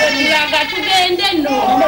tugende no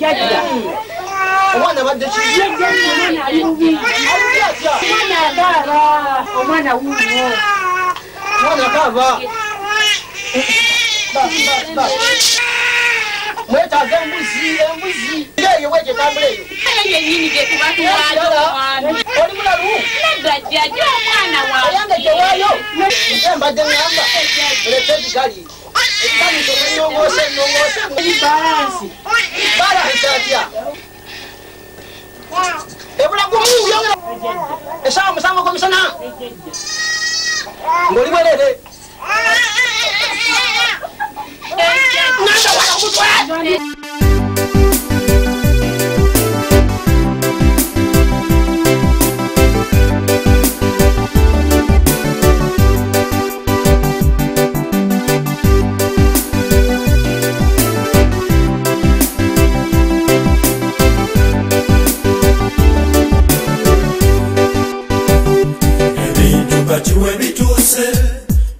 jajja omwana abadde omwana akaaba omwana wuuwo omwana akaaba mwetaaga embuzi embuzi eyo wejetambula eyo yenyini gekubatwaoliulalu nadajjaja omwana wange yange gyewaayo embadde ngamba muleke ebigali ìbánisọ̀rọ̀ ni owó ṣe ni owó ṣe. èyí báráǹsì. báráǹsì àti à. èbúrò kò mú ìwé wọn. ẹ̀ṣọ́ àwọn sáwọn kọmíṣánná. bituuse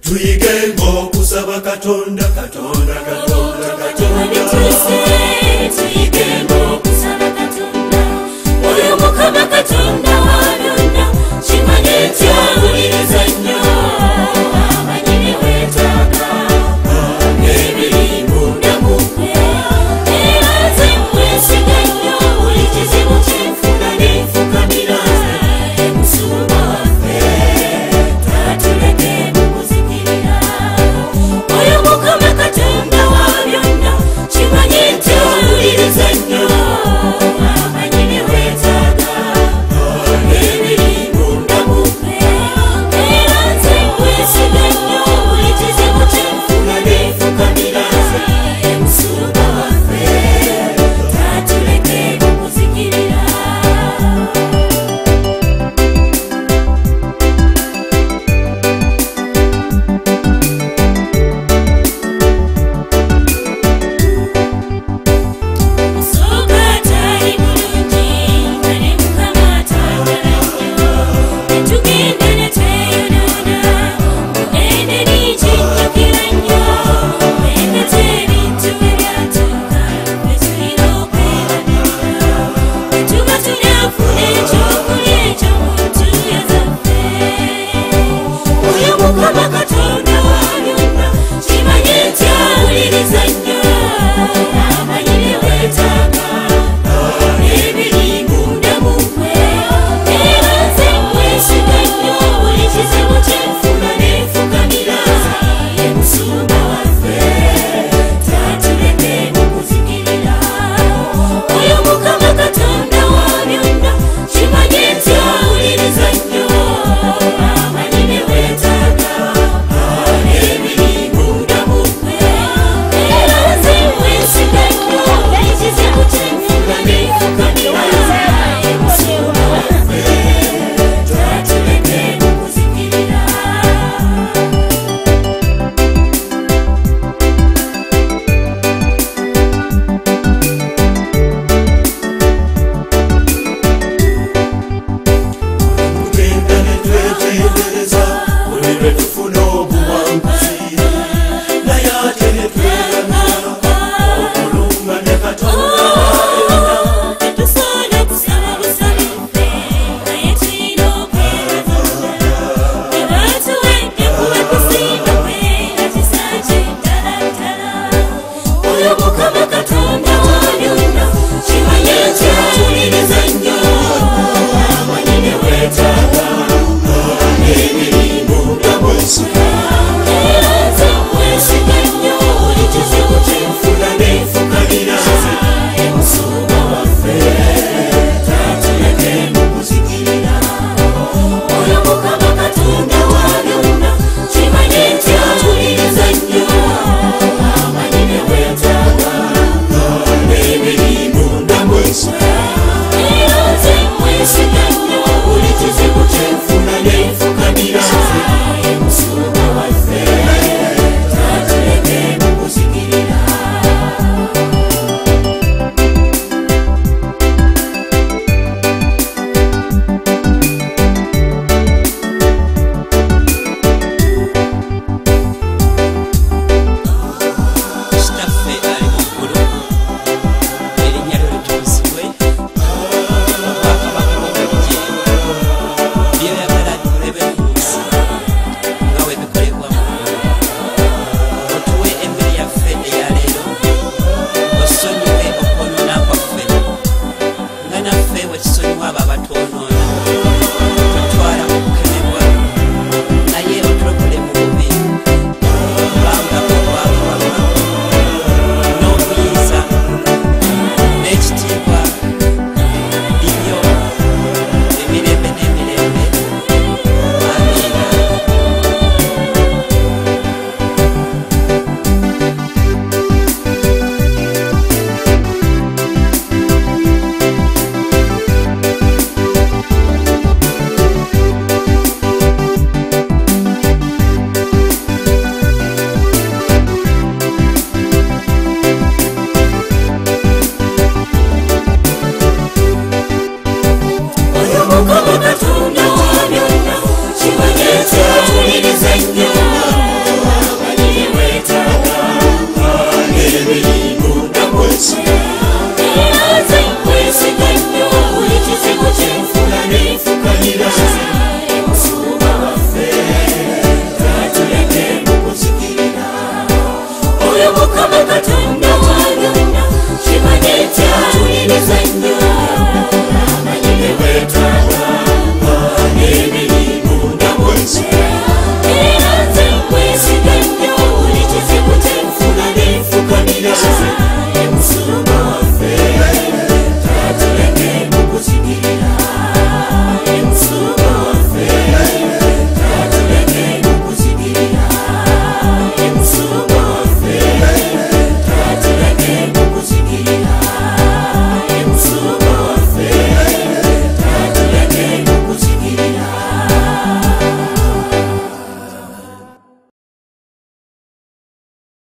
tuyigengo okusaba katonda katonda katonda katonda